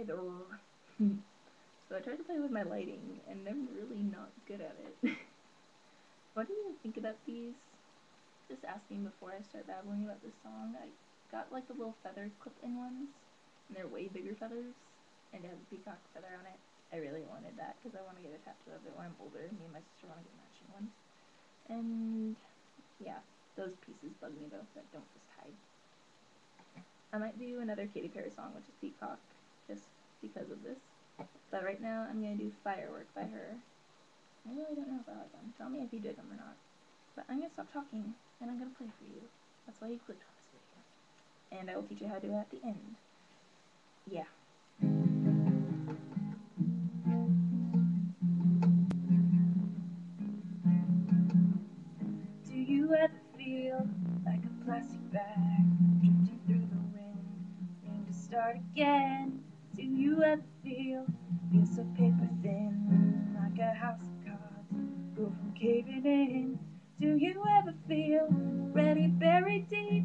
either. Hmm. so I tried to play with my lighting, and I'm really not good at it. what do you think about these? Just asking before I start babbling about this song. I got like the little feather clip-in ones, and they're way bigger feathers, and it has a peacock feather on it. I really wanted that because I want to get a tattoo of it when I'm older. Me and my sister want to get matching ones. And yeah, those pieces bug me though that don't just hide. I might do another Katy Perry song, which is Peacock, just because of this. But right now, I'm gonna do Firework by her. I really don't know if I like them. Tell me if you dig them or not. But I'm gonna stop talking, and I'm gonna play for you. That's why you clicked on this video. And I will teach you how to do it at the end. Yeah. Do you ever feel like a plastic bag drifting through the wind. Need to start again. Do you ever feel feel so paper thin, like a house of cards, go from caving in? Do you ever feel ready buried deep,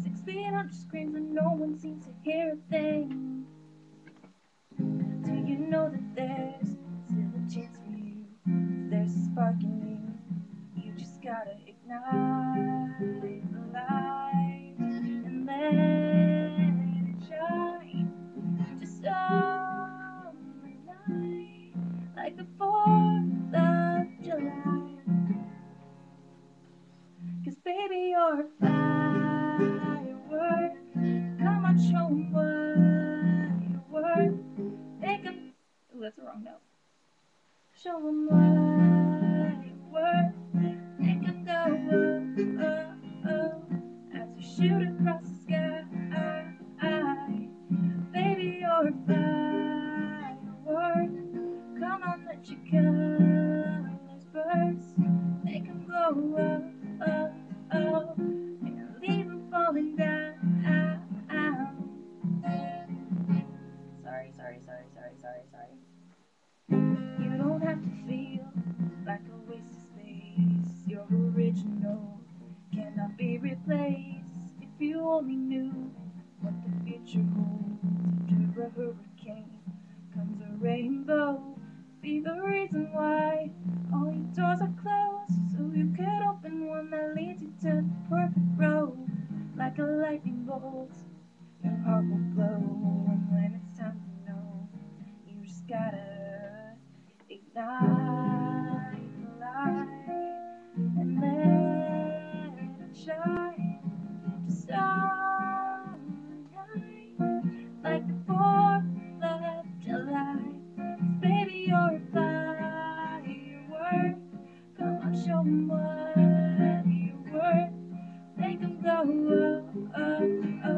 six feet under screams when no one seems to hear a thing? Do you know that there's still a chance for you? There's a spark in you, you just gotta ignite. That's the wrong note. Show them them go, oh, oh, oh, as shoot across Your know cannot be replaced. If you only knew what the future holds. After a hurricane comes a rainbow. Be the reason why all your doors are closed. So you could open one that leads you to the perfect road. Like a lightning bolt, your heart will glow. And when it's time to know, you just gotta ignite go, oh, oh,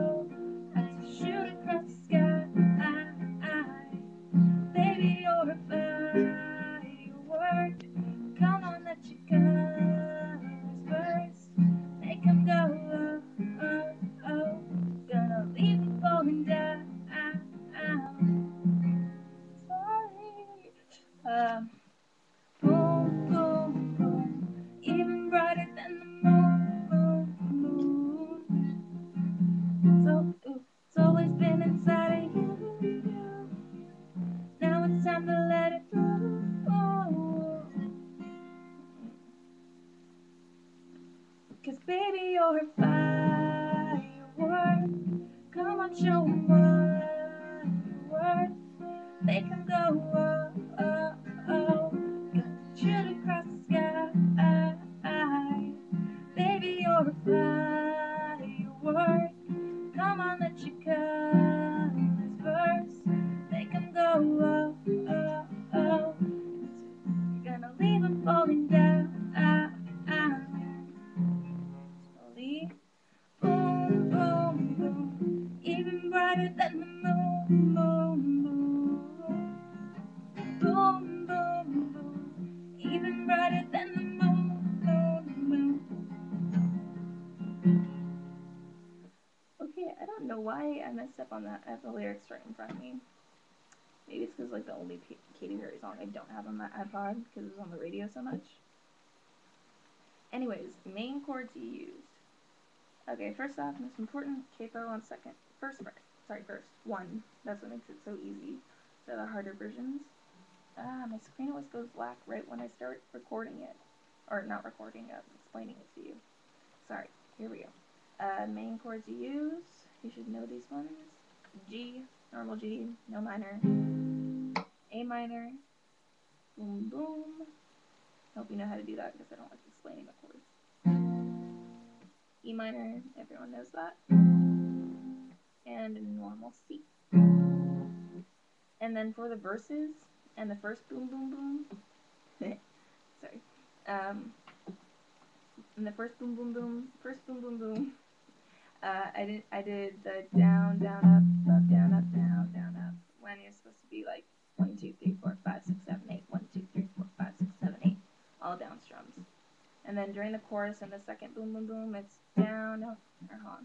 On, show you're worth. Make 'em go, I messed up on that. I have the lyrics right in front of me. Maybe it's because like the only P Katy Perry song I don't have on my iPod because it's on the radio so much. Anyways, main chords you used. Okay, first off, most important, capo on second. First sorry, first, one. That's what makes it so easy. So the harder versions. Ah, my screen always goes black right when I start recording it. Or not recording it, explaining it to you. Sorry, here we go. Uh, main chords you use, you should know these ones. G, normal G, no minor. A minor, boom boom. Hope you know how to do that because I don't like explaining the chords. E minor, everyone knows that. And normal C. And then for the verses and the first boom boom boom, sorry, um, and the first boom boom boom, first boom boom boom, uh, I did I did the down down up up down up down down up. When you're supposed to be like one two three four five six seven eight. One two three four five six seven eight. All down strums, and then during the chorus and the second boom boom boom it's down up or on.